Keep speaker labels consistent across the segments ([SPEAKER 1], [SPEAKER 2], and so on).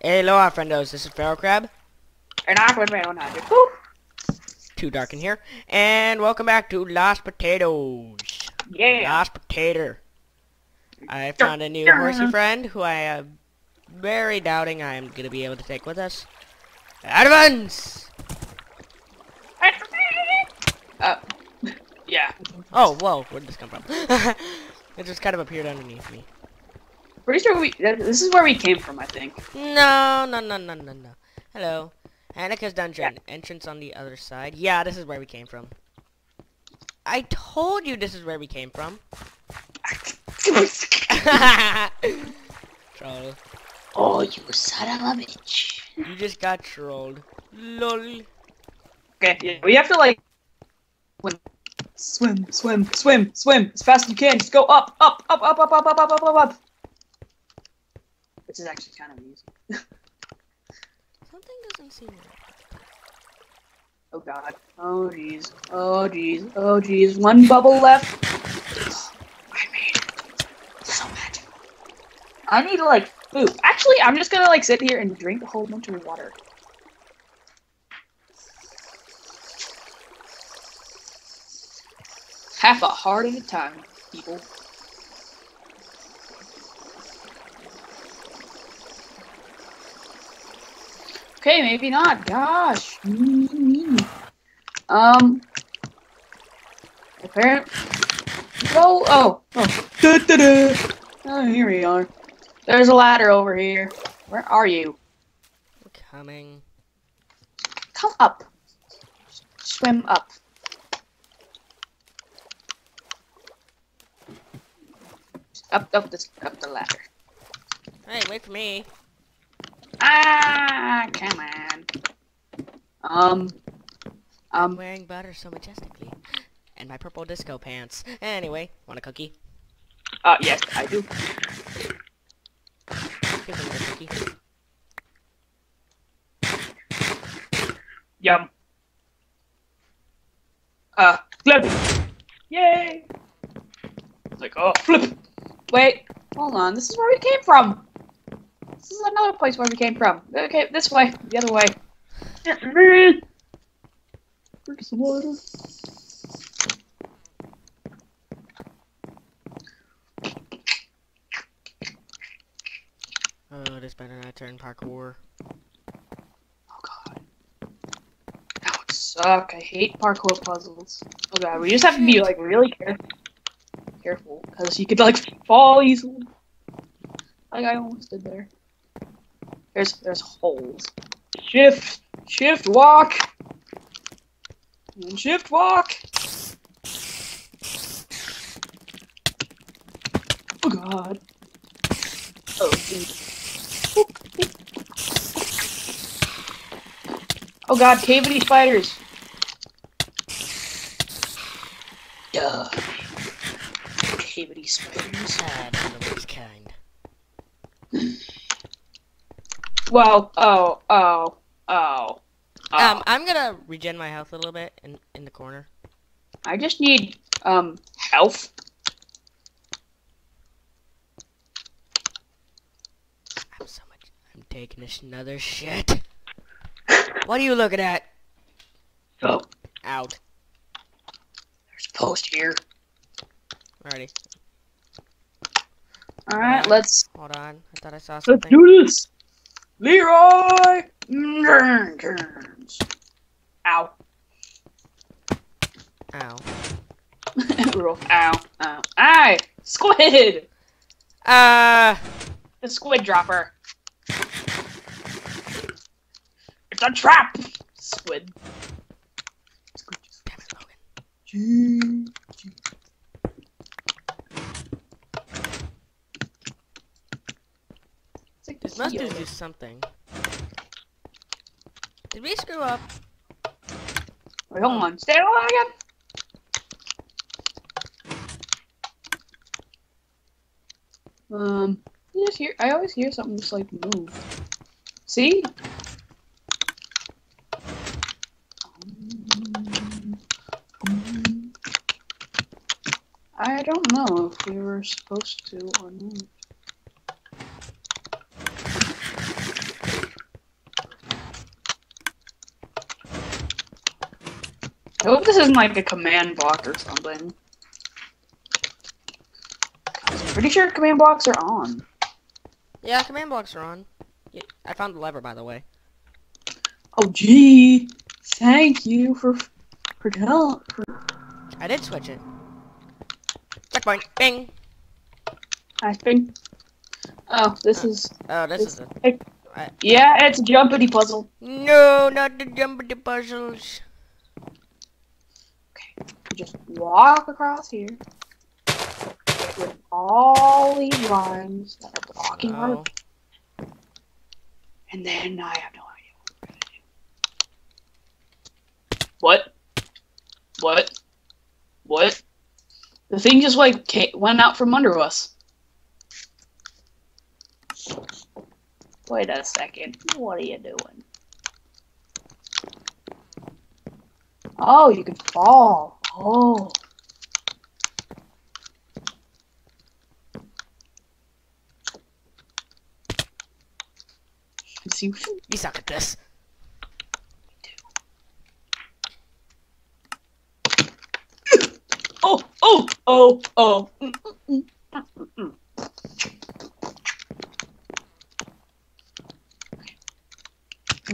[SPEAKER 1] Hello, friendos. This is Pharaoh Crab.
[SPEAKER 2] And I was my own. Woo!
[SPEAKER 1] Too dark in here. And welcome back to Lost Potatoes.
[SPEAKER 2] Yeah.
[SPEAKER 1] Lost Potato. I found a new horsey friend who I am very doubting I am going to be able to take with us. Advance!
[SPEAKER 2] Uh, yeah.
[SPEAKER 1] Oh, whoa. Where did this come from? it just kind of appeared underneath me.
[SPEAKER 2] Pretty sure we. This is where we came from. I think.
[SPEAKER 1] No, no, no, no, no, no. Hello. Annika's dungeon. Entrance on the other side. Yeah, this is where we came from. I told you this is where we came from. Troll.
[SPEAKER 2] oh, you son of a bitch.
[SPEAKER 1] You just got trolled. Lol.
[SPEAKER 2] Okay. Yeah. We have to like. Swim, swim, swim, swim as fast as you can. Just go up, up, up, up, up, up, up, up, up, up, up. Which is actually kind of easy.
[SPEAKER 1] Something doesn't seem right.
[SPEAKER 2] Oh god. Oh jeez. Oh jeez. Oh jeez. One bubble left. I made it. So magical. I need to like food. Actually, I'm just gonna like sit here and drink a whole bunch of water. Half a heart at a time, people. Okay, maybe not. Gosh. Mm. Um. Apparent. Go. Oh. Oh. Da, da, da. Oh, here we are. There's a ladder over here. Where are you?
[SPEAKER 1] We're coming.
[SPEAKER 2] Come up. Swim up. Up, up this, up the ladder.
[SPEAKER 1] Hey, wait for me.
[SPEAKER 2] Ah, come on. Um.
[SPEAKER 1] I'm
[SPEAKER 2] Um.
[SPEAKER 1] wearing butter so majestically. And my purple disco pants. Anyway, want a cookie?
[SPEAKER 2] Uh, yes, I do.
[SPEAKER 1] Here's another cookie.
[SPEAKER 2] Yum. Uh, flip. Yay. It's like, oh, flip. Wait, hold on. This is where we came from. This is another place where we came from. Okay, this way. The other way. Drink some water.
[SPEAKER 1] Oh, this better not turn parkour.
[SPEAKER 2] Oh god. That would suck. I hate parkour puzzles. Oh god, we just have to be like really careful. Careful, because you could like fall easily. Like I almost did there. There's there's holes. Shift, shift, walk. Shift, walk. Oh god. Oh. Oh god, cavity spiders. Duh. Cavity spiders.
[SPEAKER 1] Ah, not the worst kind.
[SPEAKER 2] Wow. Oh, oh, oh. oh.
[SPEAKER 1] Um, I'm gonna regen my health a little bit in, in the corner.
[SPEAKER 2] I just need, um, health.
[SPEAKER 1] I'm so much. I'm taking this another shit. What are you looking at?
[SPEAKER 2] Oh,
[SPEAKER 1] Out.
[SPEAKER 2] there's a post here.
[SPEAKER 1] Alrighty.
[SPEAKER 2] Alright, let's,
[SPEAKER 1] Hold on. I thought I saw something.
[SPEAKER 2] let's do this. Leroy Jenkins. Ow.
[SPEAKER 1] Ow.
[SPEAKER 2] Roll. Ow. Ow. Aye! Squid!
[SPEAKER 1] Uh,
[SPEAKER 2] The squid dropper. It's a trap! Squid. Squid.
[SPEAKER 1] damn it, Logan.
[SPEAKER 2] Gee, gee. It's like
[SPEAKER 1] This must do something. Did we screw up?
[SPEAKER 2] Wait, hold on. Stay on again. Um, I just hear. I always hear something just like move. See? I don't know if we were supposed to or not. I hope this isn't like a command block or something. I'm pretty sure command blocks are on.
[SPEAKER 1] Yeah, command blocks are on. I found the lever, by the way.
[SPEAKER 2] Oh gee, thank you for for telling. For...
[SPEAKER 1] I did switch it. Checkpoint. Bing.
[SPEAKER 2] I think. Oh, this is.
[SPEAKER 1] Oh, this
[SPEAKER 2] This-
[SPEAKER 1] is a... I-
[SPEAKER 2] Yeah, it's a jumpity puzzle.
[SPEAKER 1] No, not the jumpity puzzles.
[SPEAKER 2] Just walk across here. Get rid of all these lines that are blocking our. And then I have no idea what we're gonna do. What? What? What? The thing just like ca went out from under us. Wait a second. What are you doing? Oh, you can fall. Oh.
[SPEAKER 1] You suck at this.
[SPEAKER 2] Oh, oh, oh, oh. Mm, mm, mm, mm, mm.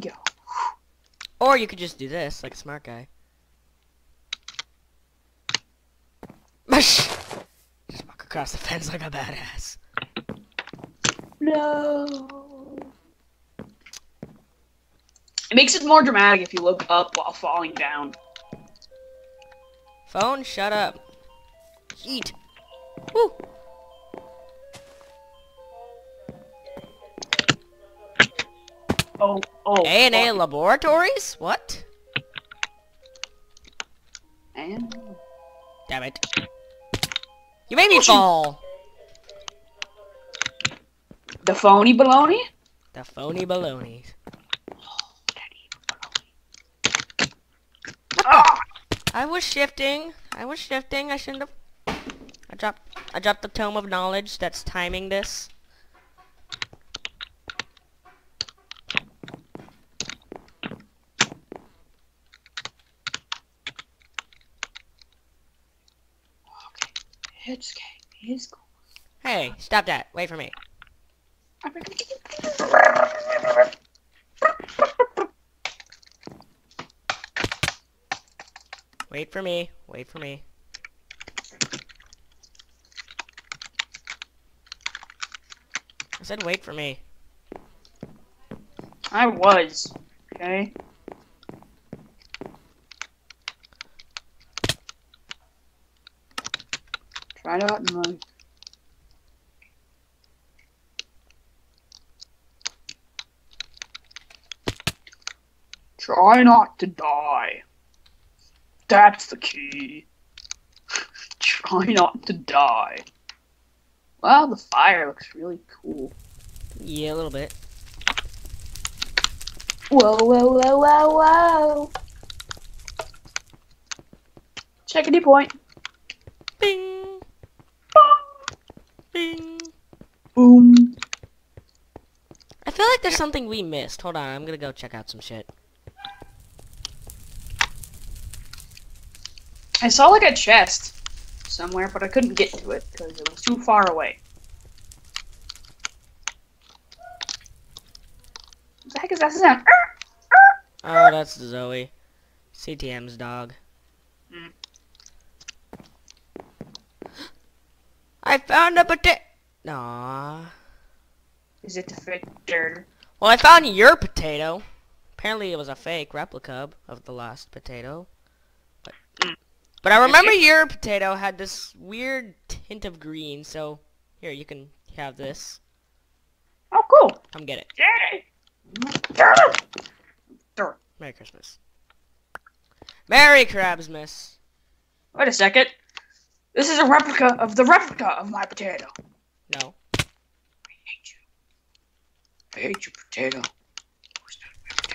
[SPEAKER 2] Go.
[SPEAKER 1] Or you could just do this, like a smart guy. Mush! Just walk across the fence like a badass.
[SPEAKER 2] No. It makes it more dramatic if you look up while falling down.
[SPEAKER 1] Phone, shut up. Heat. Woo!
[SPEAKER 2] Oh, oh.
[SPEAKER 1] A and A
[SPEAKER 2] fuck.
[SPEAKER 1] Laboratories? What?
[SPEAKER 2] And
[SPEAKER 1] Damn it. You made me
[SPEAKER 2] Oh, shoot.
[SPEAKER 1] fall!
[SPEAKER 2] the phony baloney?
[SPEAKER 1] The phony baloney.
[SPEAKER 2] Ah!
[SPEAKER 1] I was shifting. I was shifting. I shouldn't have. I dropped. I dropped the tome of knowledge that's timing this.
[SPEAKER 2] It's okay. It's cool.
[SPEAKER 1] Hey, stop that. Wait for me. Wait for me. Wait for me. I said wait for me.
[SPEAKER 2] I was. Okay. Out and like. Try not to die. That's the key. Try not to die. Wow, the fire looks really cool.
[SPEAKER 1] Yeah, a little bit.
[SPEAKER 2] Whoa, whoa, whoa, whoa, whoa. Checkity point.
[SPEAKER 1] Bing. Bing.
[SPEAKER 2] Boom.
[SPEAKER 1] I feel like there's something we missed. Hold on, I'm gonna go check out some shit.
[SPEAKER 2] I saw like a chest somewhere, but I couldn't get to it because it was too far away. What the heck is that sound?
[SPEAKER 1] Oh, that's Zoe. CTM's dog.
[SPEAKER 2] Hmm.
[SPEAKER 1] I found a potato. Aww.
[SPEAKER 2] Is it the fake dirt?
[SPEAKER 1] Well, I found your potato. Apparently, it was a fake replica of the lost potato. But, but I remember your potato had this weird tint of green. So here, you can have this.
[SPEAKER 2] Oh, cool.
[SPEAKER 1] Come get it.
[SPEAKER 2] Yay!
[SPEAKER 1] Merry Christmas. Merry Crabsmas.
[SPEAKER 2] Wait a second. This is a replica of the replica of my potato.
[SPEAKER 1] No.
[SPEAKER 2] I hate your potato.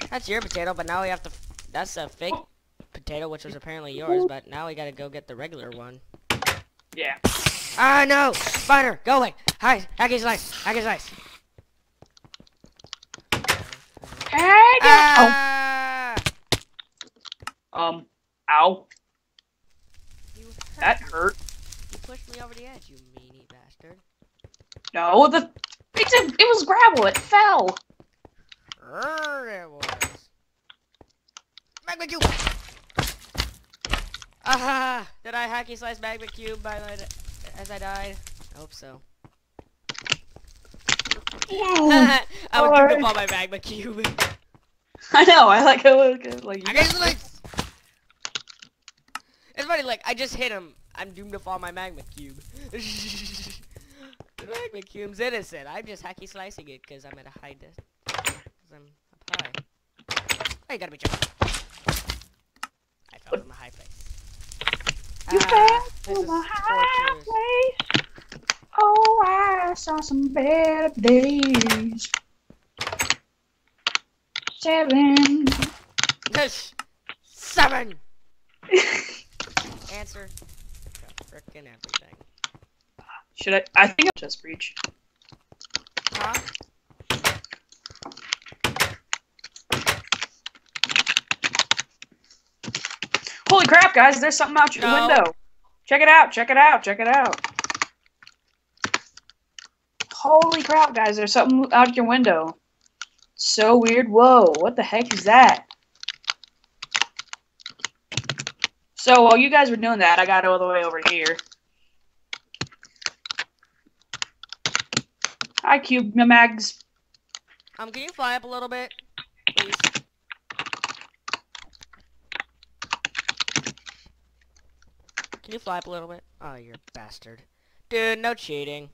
[SPEAKER 1] That's your potato, but now we have to. That's a fake potato, which was apparently yours, but now we gotta go get the regular one.
[SPEAKER 2] Yeah.
[SPEAKER 1] Ah, no! Spider! Go away! Hide! Hack his lice! Hack lice!
[SPEAKER 2] Hey!
[SPEAKER 1] Ah!
[SPEAKER 2] Oh. Um, ow. Hurt. That hurt.
[SPEAKER 1] You pushed me over the edge, you meanie bastard.
[SPEAKER 2] No, the it's a, it was gravel. It fell.
[SPEAKER 1] Rrrr, it was. Magma cube! Ah! Did I hacky slice magma cube by my, as I died? I hope so. I would
[SPEAKER 2] Alright.
[SPEAKER 1] doomed up all my magma cube.
[SPEAKER 2] I know. I like how it like.
[SPEAKER 1] I guess slice! It's funny, like, I just hit him. I'm doomed to fall my magma cube. the magma cube's innocent. I'm just hacky slicing it because I'm at a high distance. Because I'm up high. Oh, you gotta be joking. I fell from a high place.
[SPEAKER 2] You
[SPEAKER 1] Ah,
[SPEAKER 2] fell from a high
[SPEAKER 1] torturous.
[SPEAKER 2] place. Oh, I saw some better days. Seven.
[SPEAKER 1] Yes! Seven! Answer. Frickin' everything.
[SPEAKER 2] Should I? I think I'm just breach.
[SPEAKER 1] Huh?
[SPEAKER 2] Holy crap, guys! There's something out your
[SPEAKER 1] No.
[SPEAKER 2] window. Check it out! Check it out! Check it out! Holy crap, guys! There's something out your window. So weird. Whoa! What the heck is that? So while you guys were doing that, I got all the way over here. Hi, Cube Mags.
[SPEAKER 1] Um, can you fly up a little bit? Please. Can you fly up a little bit? Oh, you're a bastard. Dude, no cheating.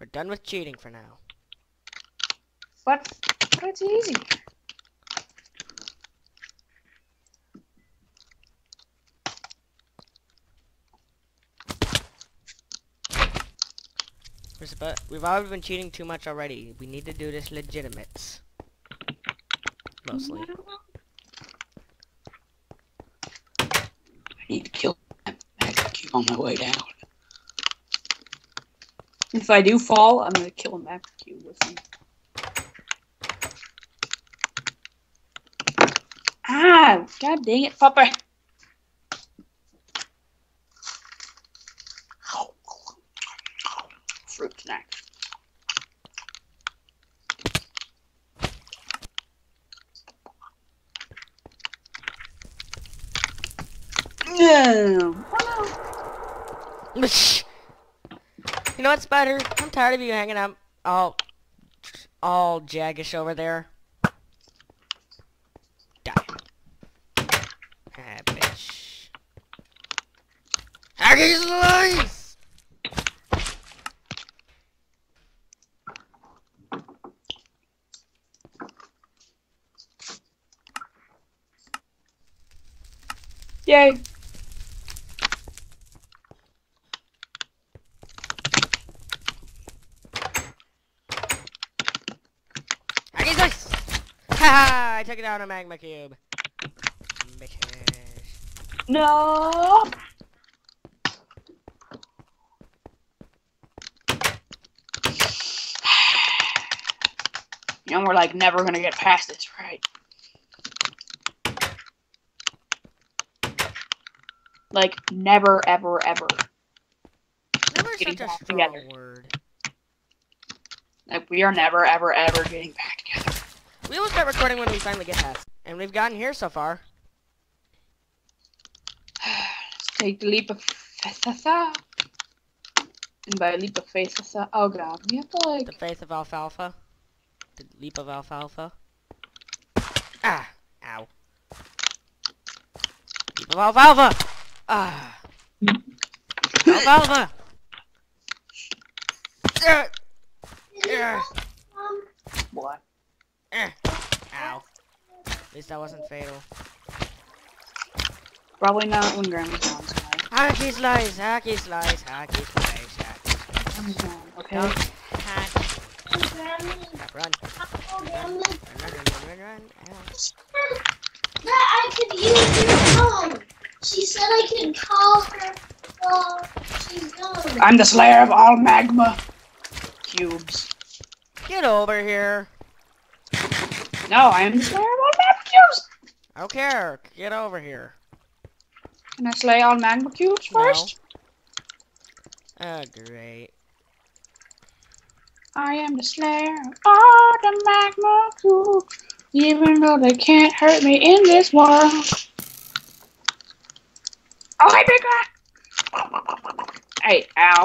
[SPEAKER 1] We're done with cheating for now.
[SPEAKER 2] But, but it's easy.
[SPEAKER 1] Suppo- We've already been cheating too much already. We need to do this legitimate. Mostly.
[SPEAKER 3] I need to kill that cube on my way down.
[SPEAKER 2] If I do fall, I'm gonna kill him back with. Listen. Ah! God dang it, Papa! Fruit snack. No.
[SPEAKER 1] you know what, Spider? I'm tired of you hanging out all, all jaggish over there. Die. Ah, bitch. Hacky slice!
[SPEAKER 2] Yay!
[SPEAKER 1] Hacky slice! Ha I took it out of magma cube. Bitches.
[SPEAKER 2] No! And we're like never gonna get past this, right? Like never, ever, ever.
[SPEAKER 1] Never
[SPEAKER 2] Getting
[SPEAKER 1] such a strong
[SPEAKER 2] together.
[SPEAKER 1] word.
[SPEAKER 2] Like we are never, ever, ever getting back together.
[SPEAKER 1] We will start recording when we finally get past. And we've gotten here so far.
[SPEAKER 2] Let's take the leap of faith. And by leap of faith, oh god, we have to like.
[SPEAKER 1] The faith of alfalfa. The leap of alfalfa. Ah! Ow. Leap of alfalfa! Ah! alfalfa! Uh, uh,
[SPEAKER 2] What?
[SPEAKER 1] uh. Ow. At least that wasn't fatal.
[SPEAKER 2] Probably not when Grandma's gone,
[SPEAKER 1] Hacky slice, hacky slice, hacky slice, hacky slice.
[SPEAKER 2] Okay?
[SPEAKER 1] Don't hack. Run. Run, run, run, run, run, run. Ow.
[SPEAKER 4] That I could use your phone. She said I could call her while she's gone.
[SPEAKER 2] I'm the slayer of all magma cubes.
[SPEAKER 1] Get over here.
[SPEAKER 2] No, I am the slayer of all magma cubes.
[SPEAKER 1] I don't care. Get over here.
[SPEAKER 2] Can I slay all magma cubes
[SPEAKER 1] No.
[SPEAKER 2] first?
[SPEAKER 1] Oh, great.
[SPEAKER 2] I am the slayer of all the magma cubes. Even though they can't hurt me in this world. Oh, hey, big guy! Hey, ow.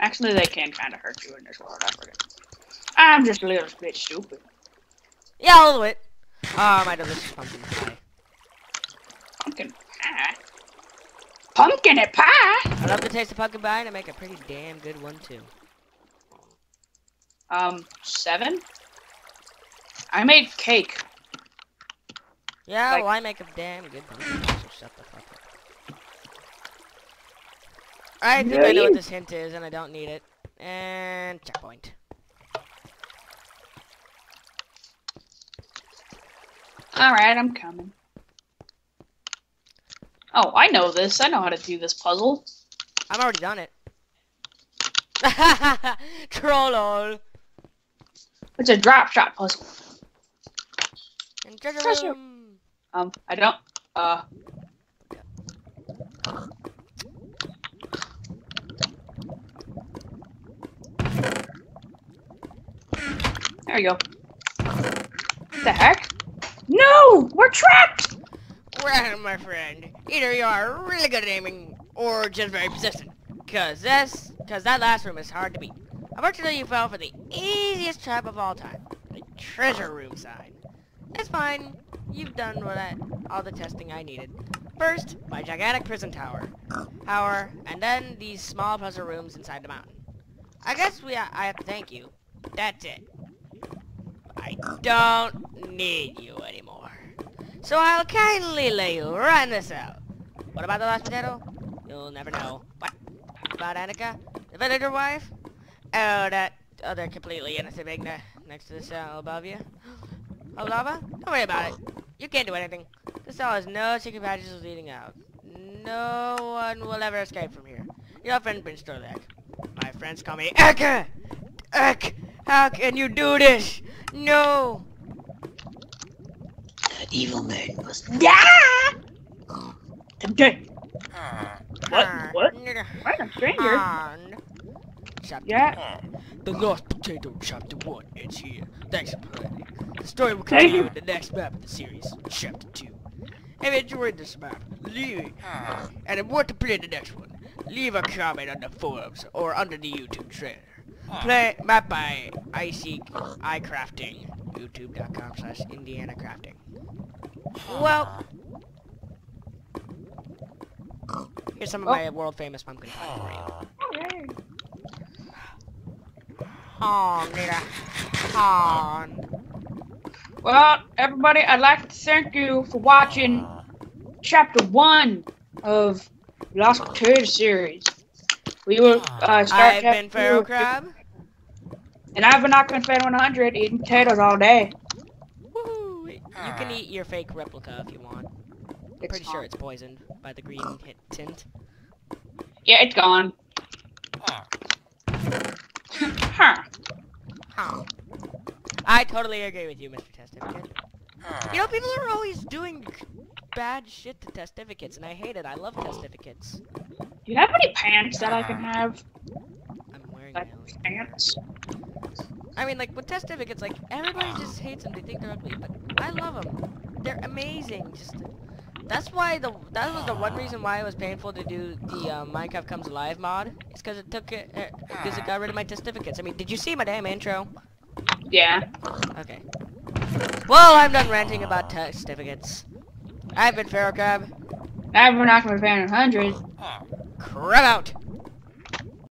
[SPEAKER 2] Actually, they can kind of hurt you in this world, I forget. I'm just a little bit stupid.
[SPEAKER 1] Yeah, a little bit. it. Oh, my delicious pumpkin pie.
[SPEAKER 2] Pumpkin pie? Pumpkin and pie?
[SPEAKER 1] I love the taste of pumpkin pie, and I make a pretty damn good one, too.
[SPEAKER 2] Um, seven? I made cake.
[SPEAKER 1] Yeah,
[SPEAKER 2] Like-
[SPEAKER 1] well, I make a damn good pumpkin pie, so shut the fuck up. I think
[SPEAKER 2] Yeah,
[SPEAKER 1] I know what this hint is, and I don't need it. And checkpoint.
[SPEAKER 2] Alright, I'm coming. Oh, I know this. I know how to do this puzzle.
[SPEAKER 1] I've already done it. Trollol.
[SPEAKER 2] It's a drop shot puzzle.
[SPEAKER 1] And treasure
[SPEAKER 2] Treasure.
[SPEAKER 1] room.
[SPEAKER 2] Um, I don't. Uh. There you go. What the heck? No! We're trapped!
[SPEAKER 1] Well, my friend, either you are really good at aiming or just very persistent. Cause this, cause that last room is hard to beat. Unfortunately, you fell for the easiest trap of all time, the treasure room sign. It's fine. You've done all the testing I needed. First, my gigantic prison tower, power, and then these small puzzle rooms inside the mountain. I guess we, I have to thank you. That's it. I don't need you anymore. So I'll kindly let you run this out. What about the last potato? You'll never know. What? About Annika? The villager wife? Oh, that other completely innocent big ne next to the cell above you? Oh, lava? Don't worry about it. You can't do anything. This cell has no secret passages leading out. No one will ever escape from here. Your friend Prince Storlek. My friends call me Eka! Ek! How can you do this? No!
[SPEAKER 3] That evil maiden was
[SPEAKER 2] Yeah! Okay. Ah. What?
[SPEAKER 1] Ah,
[SPEAKER 2] What?
[SPEAKER 1] nigga.
[SPEAKER 2] What? I'm stranger.
[SPEAKER 1] And chapter
[SPEAKER 2] Yeah.
[SPEAKER 1] The Lost Potato Chapter 1 ends here. Thanks for playing. The story will continue in the next map of the series, Chapter 2. If you enjoyed this map, leave ah. and if you want to play the next one, leave a comment on the forums or under the YouTube trailer. Play map by iSeek iCrafting, youtube.com slash Indiana Crafting. Well, here's some of
[SPEAKER 2] Oh.
[SPEAKER 1] my world famous pumpkin pie for you. Oh, nigga. Oh.
[SPEAKER 2] Well, everybody, I'd like to thank you for watching chapter one of Lost Potato series. We will uh, start
[SPEAKER 1] I've been Pharaoh Crab.
[SPEAKER 2] And I've been Knockman Fan 100 eating potatoes all day.
[SPEAKER 1] Woohoo! You can eat your fake replica if you want. I'm
[SPEAKER 2] It's
[SPEAKER 1] pretty sure it's poisoned by the green hit tint.
[SPEAKER 2] Yeah, it's gone. huh.
[SPEAKER 1] Oh. I totally agree with you, Mr. Testificate. You know, people are always doing bad shit to testificates, and I hate it. I love testificates.
[SPEAKER 2] Do you have any pants that I can have?
[SPEAKER 1] I'm wearing
[SPEAKER 2] Like
[SPEAKER 1] those.
[SPEAKER 2] pants?
[SPEAKER 1] I mean, like, with test testificates, like, everybody just hates them. They think they're ugly, but I love them. They're amazing. Just, that's why the, that was the one reason why it was painful to do the uh, Minecraft Comes Alive mod. It's because it took it, because it got rid of my testificates. I mean, did you see my damn intro?
[SPEAKER 2] Yeah.
[SPEAKER 1] Okay. Well, I'm done ranting about testificates. I've been Pharaoh Crab.
[SPEAKER 2] I've been Knockman Fan 100.
[SPEAKER 1] Crab out!